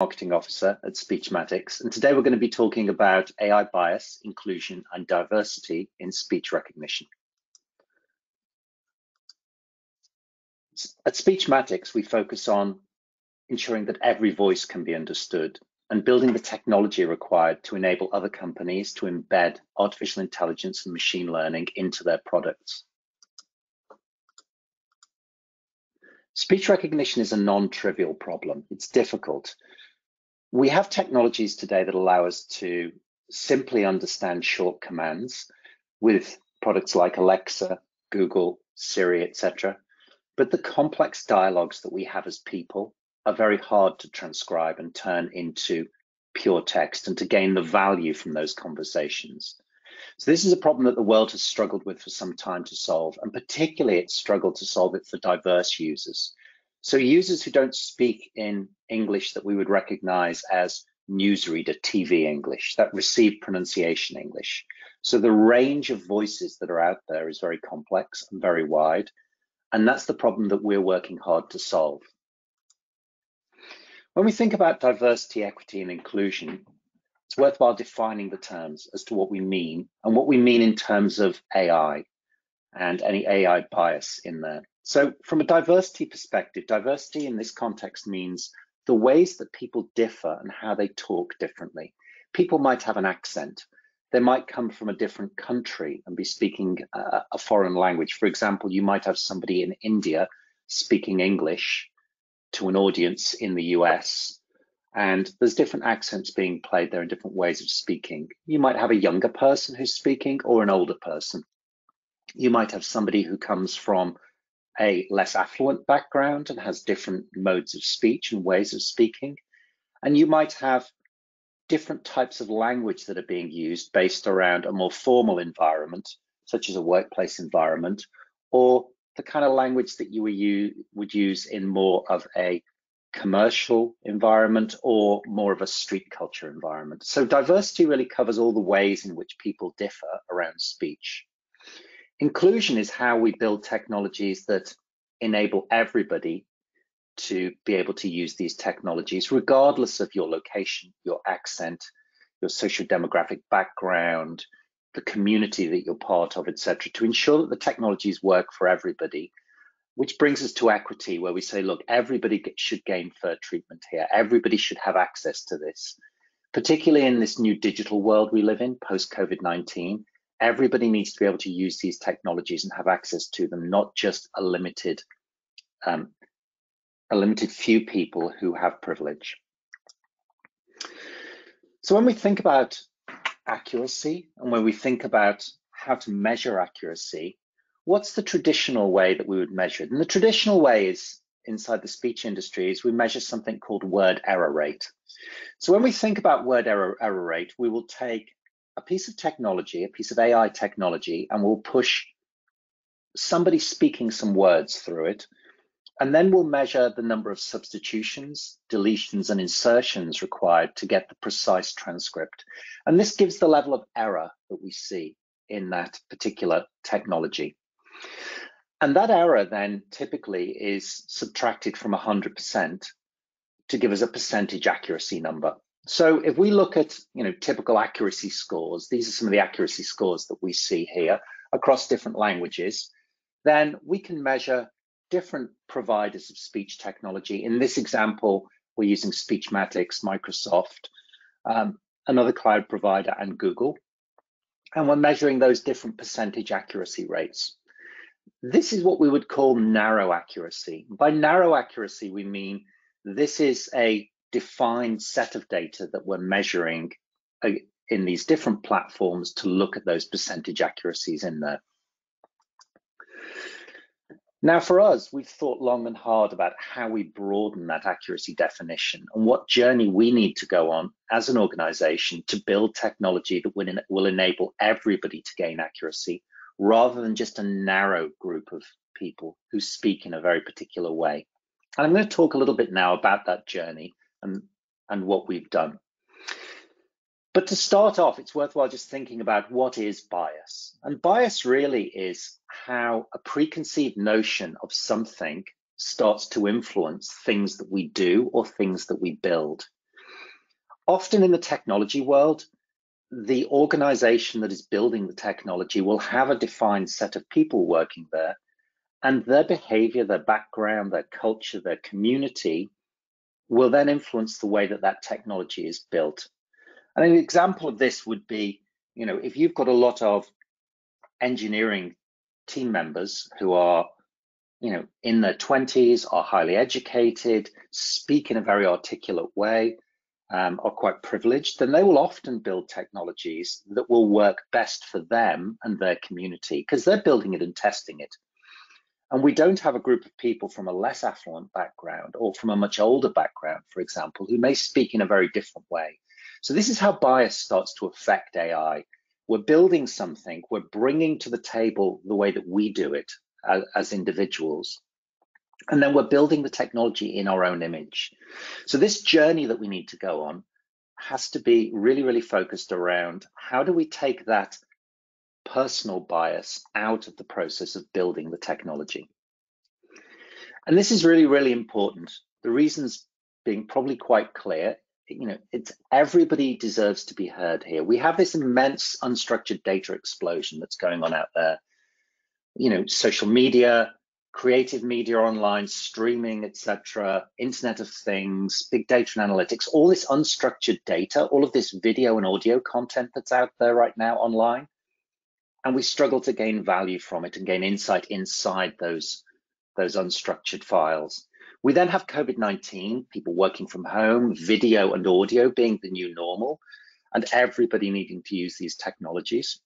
Marketing Officer at Speechmatics, and today we're going to be talking about AI bias, inclusion, and diversity in speech recognition. At Speechmatics, we focus on ensuring that every voice can be understood and building the technology required to enable other companies to embed artificial intelligence and machine learning into their products. Speech recognition is a non-trivial problem. It's difficult. We have technologies today that allow us to simply understand short commands with products like Alexa, Google, Siri, etc. But the complex dialogues that we have as people are very hard to transcribe and turn into pure text and to gain the value from those conversations. So this is a problem that the world has struggled with for some time to solve, and particularly it's struggled to solve it for diverse users. So users who don't speak in English that we would recognize as newsreader TV English, that receive pronunciation English. So the range of voices that are out there is very complex and very wide, and that's the problem that we're working hard to solve. When we think about diversity, equity, and inclusion, it's worthwhile defining the terms as to what we mean and what we mean in terms of AI and any AI bias in there. So from a diversity perspective, diversity in this context means the ways that people differ and how they talk differently. People might have an accent. They might come from a different country and be speaking a, a foreign language. For example, you might have somebody in India speaking English to an audience in the US and there's different accents being played there and different ways of speaking. You might have a younger person who's speaking or an older person. You might have somebody who comes from a less affluent background and has different modes of speech and ways of speaking. And you might have different types of language that are being used based around a more formal environment, such as a workplace environment, or the kind of language that you would use in more of a commercial environment or more of a street culture environment. So diversity really covers all the ways in which people differ around speech. Inclusion is how we build technologies that enable everybody to be able to use these technologies, regardless of your location, your accent, your social demographic background, the community that you're part of, etc., to ensure that the technologies work for everybody. Which brings us to equity, where we say, look, everybody should gain fair treatment here. Everybody should have access to this, particularly in this new digital world we live in post COVID 19. Everybody needs to be able to use these technologies and have access to them, not just a limited, um, a limited few people who have privilege. So when we think about accuracy and when we think about how to measure accuracy, what's the traditional way that we would measure it? And the traditional way is inside the speech industry is we measure something called word error rate. So when we think about word error, error rate, we will take a piece of technology, a piece of AI technology, and we'll push somebody speaking some words through it and then we'll measure the number of substitutions, deletions, and insertions required to get the precise transcript. And this gives the level of error that we see in that particular technology. And that error then typically is subtracted from 100% to give us a percentage accuracy number. So if we look at you know typical accuracy scores, these are some of the accuracy scores that we see here across different languages, then we can measure different providers of speech technology. In this example, we're using Speechmatics, Microsoft, um, another cloud provider, and Google. And we're measuring those different percentage accuracy rates. This is what we would call narrow accuracy. By narrow accuracy, we mean this is a defined set of data that we're measuring uh, in these different platforms to look at those percentage accuracies in there. Now, for us, we've thought long and hard about how we broaden that accuracy definition and what journey we need to go on as an organization to build technology that will, enable everybody to gain accuracy rather than just a narrow group of people who speak in a very particular way. And I'm going to talk a little bit now about that journey and, and what we've done. But to start off, it's worthwhile just thinking about what is bias. And bias really is how a preconceived notion of something starts to influence things that we do or things that we build. often in the technology world, the organization that is building the technology will have a defined set of people working there and their behavior, their background, their culture, their community will then influence the way that that technology is built. And an example of this would be, you know, if you've got a lot of engineering team members who are, you know, in their 20s, are highly educated, speak in a very articulate way, um, are quite privileged, then they will often build technologies that will work best for them and their community because they're building it and testing it. And we don't have a group of people from a less affluent background or from a much older background, for example, who may speak in a very different way. So this is how bias starts to affect AI. We're building something, we're bringing to the table the way that we do it as, as individuals. And then we're building the technology in our own image. So this journey that we need to go on has to be really, really focused around how do we take that personal bias out of the process of building the technology. And this is really, really important. The reasons being probably quite clear. You know, it's everybody deserves to be heard here. We have this immense unstructured data explosion that's going on out there. You know, social media, creative media online, streaming, etc., Internet of Things, big data and analytics, all this unstructured data, all of this video and audio content that's out there right now online and we struggle to gain value from it and gain insight inside those, those unstructured files. We then have COVID-19, people working from home, video and audio being the new normal, and everybody needing to use these technologies.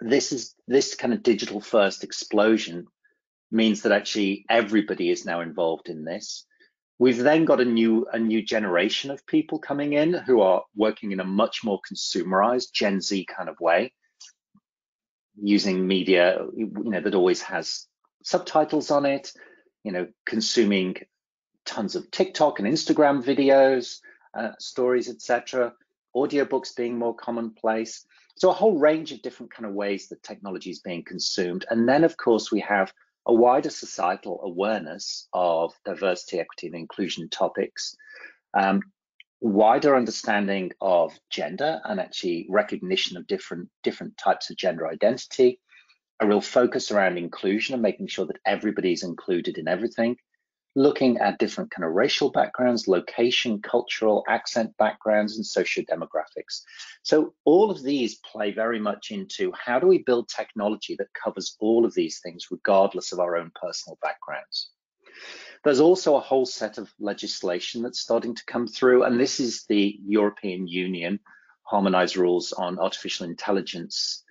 This is this kind of digital first explosion means that actually everybody is now involved in this. We've then got a new a new generation of people coming in who are working in a much more consumerized Gen Z kind of way using media, you know, that always has subtitles on it, you know, consuming tons of TikTok and Instagram videos, uh, stories, etc. Audiobooks being more commonplace. So a whole range of different kind of ways that technology is being consumed. And then, of course, we have a wider societal awareness of diversity, equity, and inclusion topics. Um, wider understanding of gender and actually recognition of different different types of gender identity a real focus around inclusion and making sure that everybody's included in everything looking at different kind of racial backgrounds location cultural accent backgrounds and socio-demographics. So all of these play very much into how do we build technology that covers all of these things regardless of our own personal backgrounds there's also a whole set of legislation that's starting to come through, and this is the European Union Harmonized Rules on Artificial Intelligence,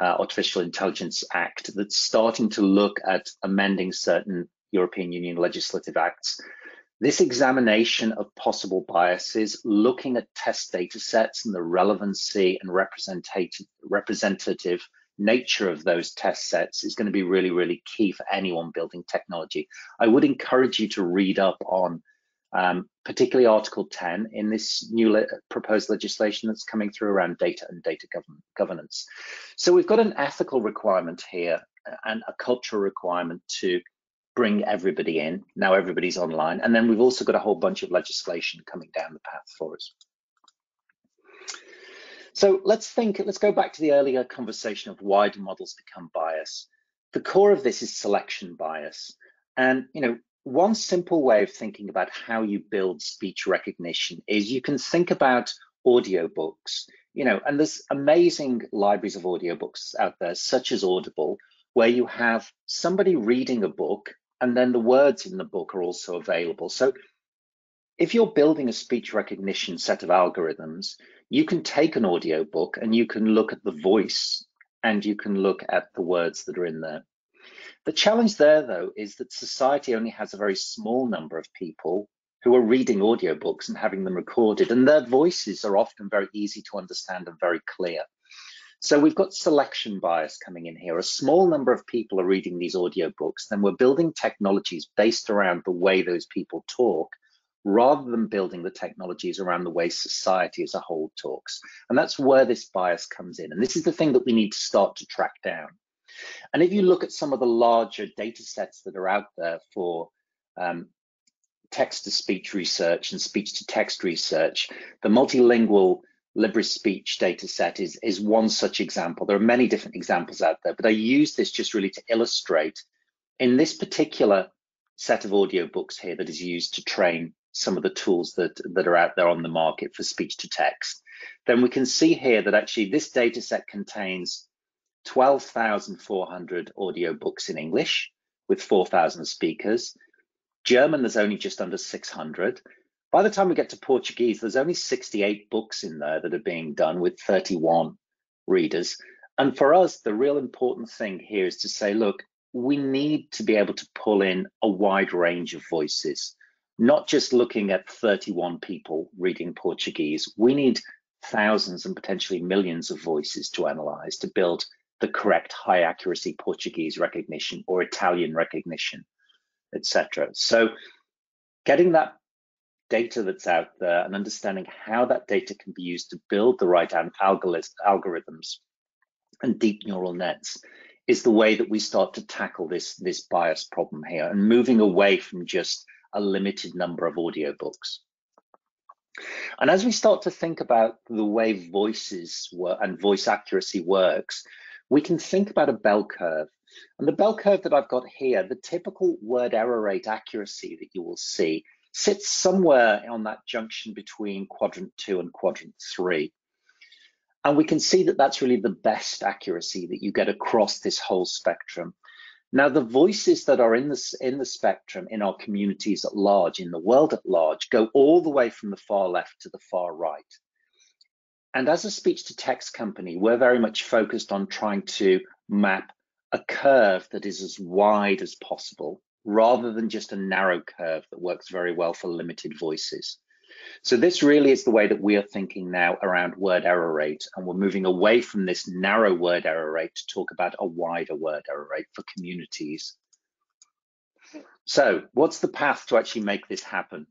uh, Artificial Intelligence Act, that's starting to look at amending certain European Union legislative acts. This examination of possible biases, looking at test data sets and the relevancy and representative, representative nature of those test sets is going to be really, really key for anyone building technology. I would encourage you to read up on um, particularly Article 10 in this new le proposed legislation that's coming through around data and data govern governance. So we've got an ethical requirement here and a cultural requirement to bring everybody in. Now everybody's online. And then we've also got a whole bunch of legislation coming down the path for us. So let's think, let's go back to the earlier conversation of why do models become biased. The core of this is selection bias. And, you know, one simple way of thinking about how you build speech recognition is you can think about audiobooks, you know, and there's amazing libraries of audiobooks out there, such as Audible, where you have somebody reading a book and then the words in the book are also available. So if you're building a speech recognition set of algorithms, you can take an audio book and you can look at the voice and you can look at the words that are in there. The challenge there, though, is that society only has a very small number of people who are reading audiobooks and having them recorded, and their voices are often very easy to understand and very clear. So we've got selection bias coming in here. A small number of people are reading these audiobooks, then we're building technologies based around the way those people talk rather than building the technologies around the way society as a whole talks. And that's where this bias comes in. And this is the thing that we need to start to track down. And if you look at some of the larger data sets that are out there for um, text to speech research and speech to text research, the multilingual LibriSpeech data set is, is one such example. There are many different examples out there, but I use this just really to illustrate in this particular set of audiobooks here that is used to train some of the tools that, that are out there on the market for speech to text, then we can see here that actually this data set contains 12,400 audiobooks in English with 4,000 speakers. German, there's only just under 600. By the time we get to Portuguese, there's only 68 books in there that are being done with 31 readers. And for us, the real important thing here is to say, look, we need to be able to pull in a wide range of voices, not just looking at 31 people reading Portuguese. We need thousands and potentially millions of voices to analyze to build the correct high accuracy Portuguese recognition or Italian recognition, etc. So getting that data that's out there and understanding how that data can be used to build the right algorithms and deep neural nets is the way that we start to tackle this, this bias problem here and moving away from just a limited number of audiobooks. And as we start to think about the way voices work and voice accuracy works, we can think about a bell curve. And the bell curve that I've got here, the typical word error rate accuracy that you will see sits somewhere on that junction between quadrant two and quadrant three. And we can see that that's really the best accuracy that you get across this whole spectrum. Now, the voices that are in the, in the spectrum in our communities at large, in the world at large, go all the way from the far left to the far right. And as a speech to text company, we're very much focused on trying to map a curve that is as wide as possible rather than just a narrow curve that works very well for limited voices. So this really is the way that we are thinking now around word error rate, and we're moving away from this narrow word error rate to talk about a wider word error rate for communities. So what's the path to actually make this happen?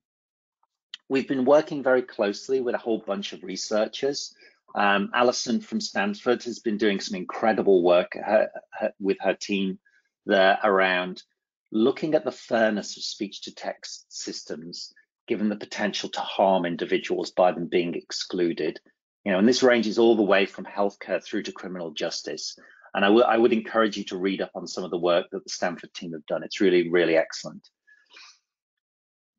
We've been working very closely with a whole bunch of researchers. Um, Allison from Stanford has been doing some incredible work her, her, with her team there around looking at the fairness of speech to text systems, given the potential to harm individuals by them being excluded. You know, and this ranges all the way from healthcare through to criminal justice. And I, would encourage you to read up on some of the work that the Stanford team have done. It's really, really excellent.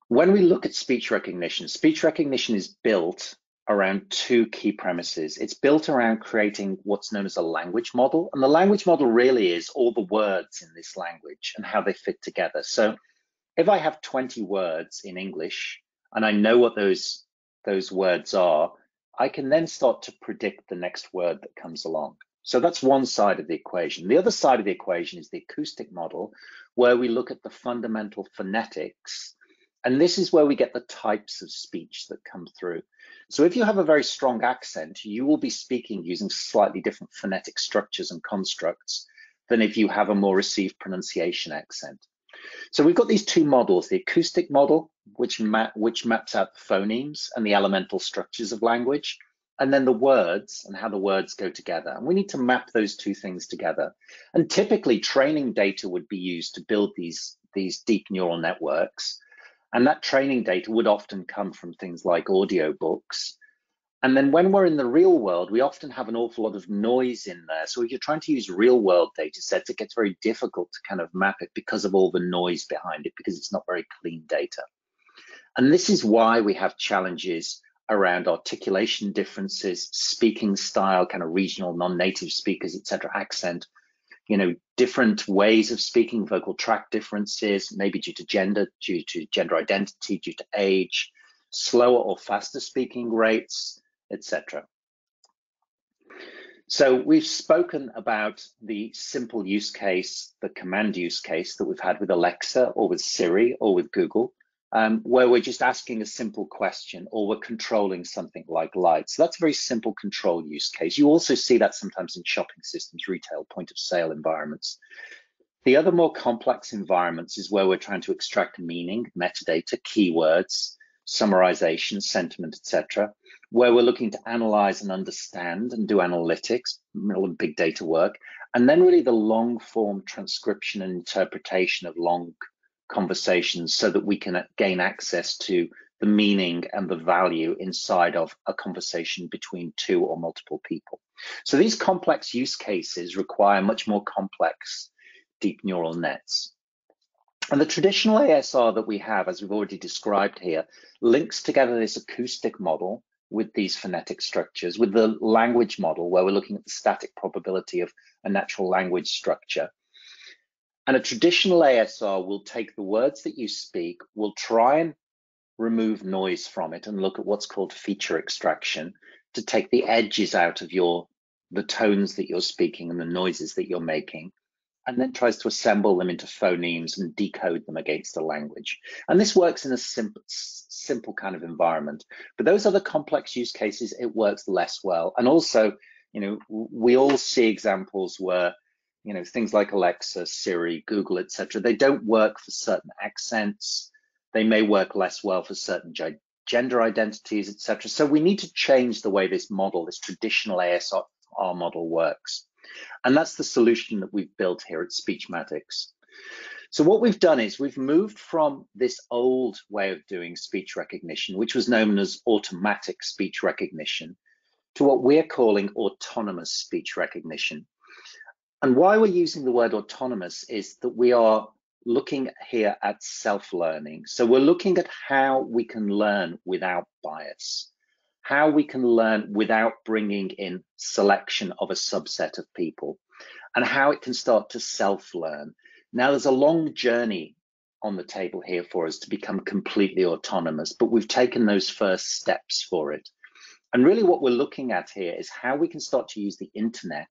When we look at speech recognition, speech recognition is built around two key premises. It's built around creating what's known as a language model. And the language model really is all the words in this language and how they fit together. So if I have 20 words in English and I know what those, those words are, I can then start to predict the next word that comes along. So that's one side of the equation. The other side of the equation is the acoustic model, where we look at the fundamental phonetics and this is where we get the types of speech that come through. So if you have a very strong accent, you will be speaking using slightly different phonetic structures and constructs than if you have a more received pronunciation accent. So we've got these two models, the acoustic model, which, ma which maps out the phonemes and the elemental structures of language, and then the words and how the words go together. And we need to map those two things together. And typically training data would be used to build these, these deep neural networks and that training data would often come from things like audiobooks. And then when we're in the real world, we often have an awful lot of noise in there. So if you're trying to use real world data sets, it gets very difficult to kind of map it because of all the noise behind it, because it's not very clean data. And this is why we have challenges around articulation differences, speaking style, kind of regional non-native speakers, etc., accent, you know, different ways of speaking, vocal tract differences, maybe due to gender, due to gender identity, due to age, slower or faster speaking rates, etc. So we've spoken about the simple use case, the command use case that we've had with Alexa or with Siri or with Google um, where we're just asking a simple question or we're controlling something like light. So that's a very simple control use case. You also see that sometimes in shopping systems, retail, point of sale environments. The other more complex environments is where we're trying to extract meaning, metadata, keywords, summarization, sentiment, etc., where we're looking to analyze and understand and do analytics, big data work, and then really the long form transcription and interpretation of long conversations so that we can uh, gain access to the meaning and the value inside of a conversation between two or multiple people. So these complex use cases require much more complex deep neural nets. And the traditional ASR that we have, as we've already described here, links together this acoustic model with these phonetic structures, with the language model, where we're looking at the static probability of a natural language structure. And a traditional ASR will take the words that you speak, will try and remove noise from it and look at what's called feature extraction to take the edges out of your the tones that you're speaking and the noises that you're making and then tries to assemble them into phonemes and decode them against the language. And this works in a simple, simple kind of environment. But those other complex use cases, it works less well. And also, you know, we all see examples where, you know, things like Alexa, Siri, Google, etc. They don't work for certain accents. They may work less well for certain gender identities, etc. So we need to change the way this model, this traditional ASR model works. And that's the solution that we've built here at Speechmatics. So what we've done is we've moved from this old way of doing speech recognition, which was known as automatic speech recognition, to what we're calling autonomous speech recognition. And why we're using the word autonomous is that we are looking here at self-learning. So we're looking at how we can learn without bias how we can learn without bringing in selection of a subset of people and how it can start to self-learn. Now there's a long journey on the table here for us to become completely autonomous, but we've taken those first steps for it. And really what we're looking at here is how we can start to use the internet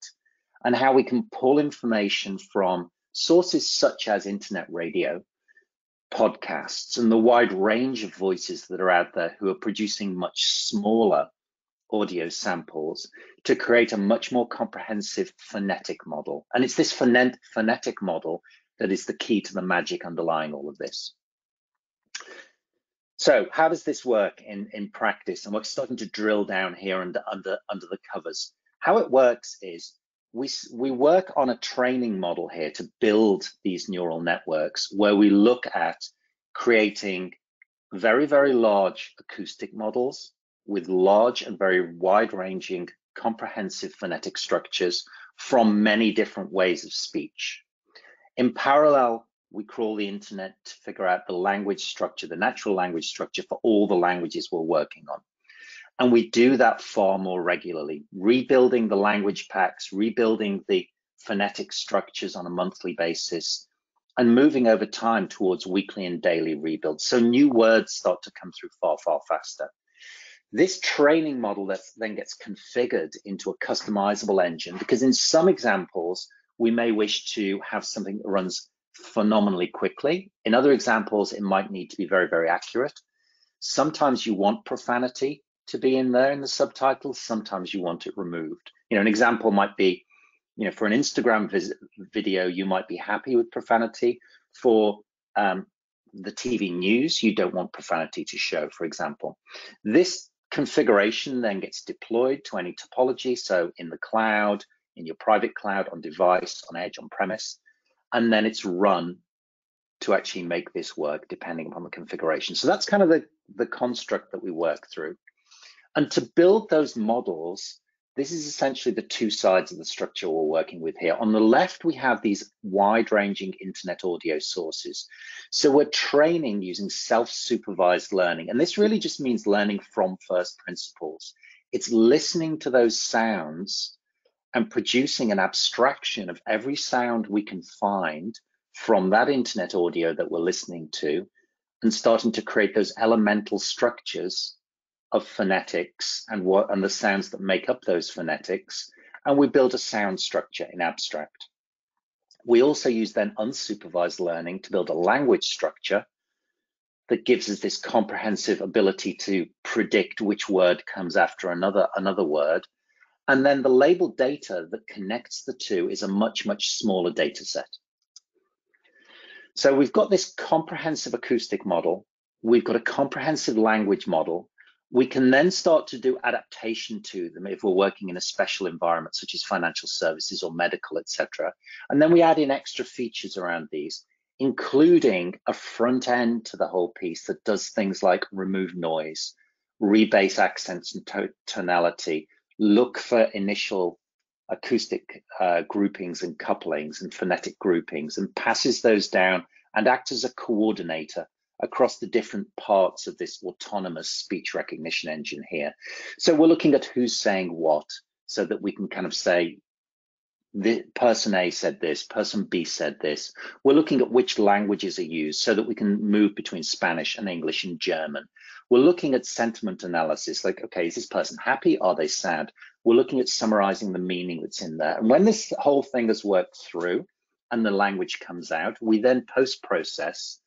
and how we can pull information from sources such as internet radio podcasts and the wide range of voices that are out there who are producing much smaller audio samples to create a much more comprehensive phonetic model. And it's this phonetic model that is the key to the magic underlying all of this. So how does this work in, in practice? And we're starting to drill down here under, under, under the covers. How it works is we, we work on a training model here to build these neural networks where we look at creating very, very large acoustic models with large and very wide ranging comprehensive phonetic structures from many different ways of speech. In parallel, we crawl the internet to figure out the language structure, the natural language structure for all the languages we're working on. And we do that far more regularly, rebuilding the language packs, rebuilding the phonetic structures on a monthly basis, and moving over time towards weekly and daily rebuilds. So new words start to come through far, far faster. This training model that then gets configured into a customizable engine, because in some examples, we may wish to have something that runs phenomenally quickly. In other examples, it might need to be very, very accurate. Sometimes you want profanity to be in there in the subtitles. Sometimes you want it removed. You know, an example might be, you know, for an Instagram video, you might be happy with profanity. For um, the TV news, you don't want profanity to show, for example. This configuration then gets deployed to any topology. So in the cloud, in your private cloud, on device, on edge, on premise, and then it's run to actually make this work depending upon the configuration. So that's kind of the, the construct that we work through. And to build those models, this is essentially the two sides of the structure we're working with here. On the left, we have these wide-ranging internet audio sources. So we're training using self-supervised learning. And this really just means learning from first principles. It's listening to those sounds and producing an abstraction of every sound we can find from that internet audio that we're listening to and starting to create those elemental structures of phonetics and what and the sounds that make up those phonetics, and we build a sound structure in abstract. We also use then unsupervised learning to build a language structure that gives us this comprehensive ability to predict which word comes after another another word. And then the labeled data that connects the two is a much, much smaller data set. So we've got this comprehensive acoustic model. We've got a comprehensive language model we can then start to do adaptation to them if we're working in a special environment such as financial services or medical, etc. And then we add in extra features around these. including a front end to the whole piece that does things like remove noise, rebase accents and to tonality, look for initial acoustic uh, groupings and couplings and phonetic groupings and passes those down and acts as a coordinator across the different parts of this autonomous speech recognition engine here. So we're looking at who's saying what so that we can kind of say, the person A said this, person B said this. We're looking at which languages are used so that we can move between Spanish and English and German. We're looking at sentiment analysis, like, okay, is this person happy? Are they sad? We're looking at summarizing the meaning that's in there. And when this whole thing has worked through and the language comes out, we then post-process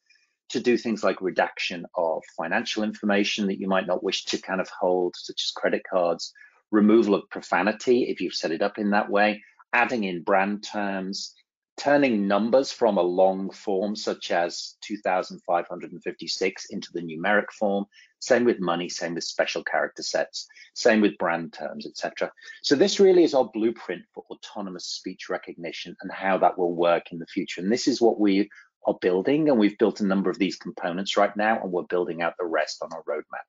to do things like redaction of financial information that you might not wish to kind of hold, such as credit cards, removal of profanity if you've set it up in that way, adding in brand terms, turning numbers from a long form such as 2,556 into the numeric form, same with money, same with special character sets, same with brand terms, etc. So this really is our blueprint for autonomous speech recognition and how that will work in the future. And this is what we are building, and we've built a number of these components right now, and we're building out the rest on our roadmap.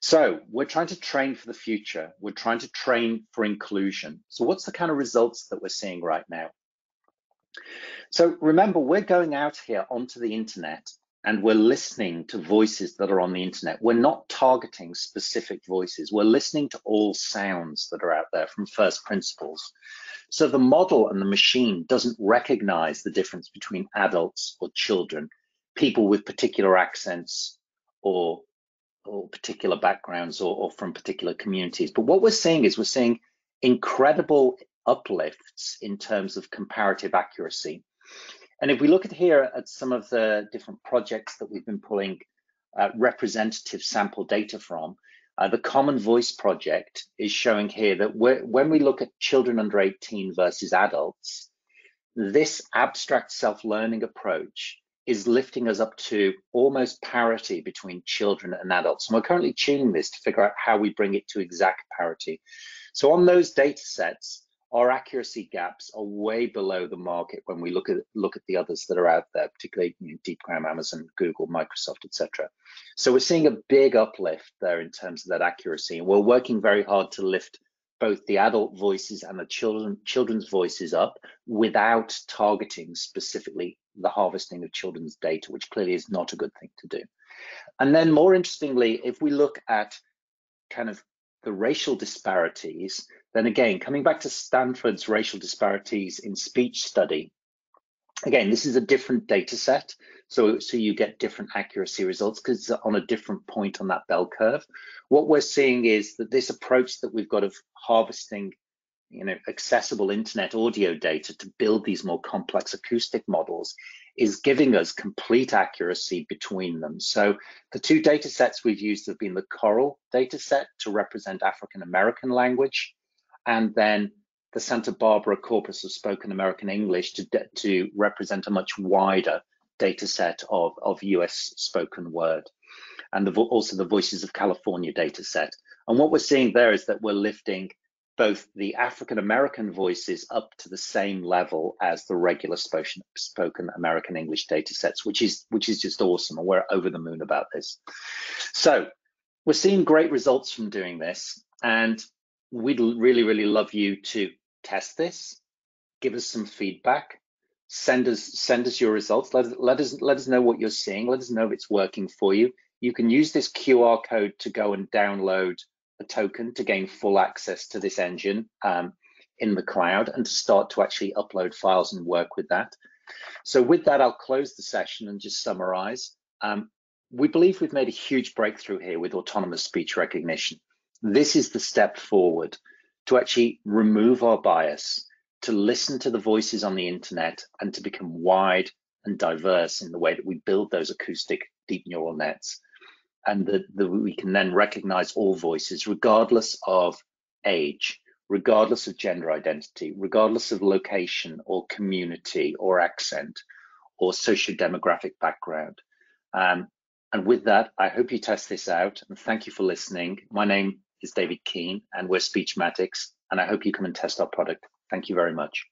So we're trying to train for the future. We're trying to train for inclusion. So what's the kind of results that we're seeing right now? So remember, we're going out here onto the internet and we're listening to voices that are on the internet. We're not targeting specific voices. We're listening to all sounds that are out there from first principles. So the model and the machine doesn't recognize the difference between adults or children, people with particular accents or, or particular backgrounds or, or from particular communities. But what we're seeing is we're seeing incredible uplifts in terms of comparative accuracy. And if we look at here at some of the different projects that we've been pulling uh, representative sample data from, uh, the Common Voice project is showing here that when we look at children under 18 versus adults, this abstract self-learning approach is lifting us up to almost parity between children and adults. And we're currently tuning this to figure out how we bring it to exact parity. So on those data sets, our accuracy gaps are way below the market when we look at look at the others that are out there, particularly you know, DeepGram, Amazon, Google, Microsoft, etc. So we're seeing a big uplift there in terms of that accuracy, and we're working very hard to lift both the adult voices and the children children's voices up without targeting specifically the harvesting of children's data, which clearly is not a good thing to do. And then more interestingly, if we look at kind of the racial disparities, then again, coming back to Stanford's racial disparities in speech study, again, this is a different data set. So, so you get different accuracy results because it's on a different point on that bell curve. What we're seeing is that this approach that we've got of harvesting you know, accessible internet audio data to build these more complex acoustic models is giving us complete accuracy between them. So the two data sets we've used have been the CORAAL data set to represent African American language, and then the Santa Barbara corpus of spoken American English to, to represent a much wider data set of, of US spoken word, and the, also the Voices of California data set. And what we're seeing there is that we're lifting both the African American voices up to the same level as the regular spoken, American English data sets, which is which is just awesome, and we're over the moon about this. So we're seeing great results from doing this, and we'd really really love you to test this, give us some feedback, send us send us your results. Let, let us let us know what you're seeing. Let us know if it's working for you. You can use this QR code to go and download a token to gain full access to this engine um, in the cloud and to start to actually upload files and work with that. So with that, I'll close the session and just summarize. Um, we believe we've made a huge breakthrough here with autonomous speech recognition. This is the step forward to actually remove our bias, to listen to the voices on the internet and to become wide and diverse in the way that we build those acoustic deep neural nets and that, we can then recognize all voices regardless of age, regardless of gender identity, regardless of location or community or accent or socio-demographic background. Um, and with that, I hope you test this out and thank you for listening. My name is David Keane and we're Speechmatics and I hope you come and test our product. Thank you very much.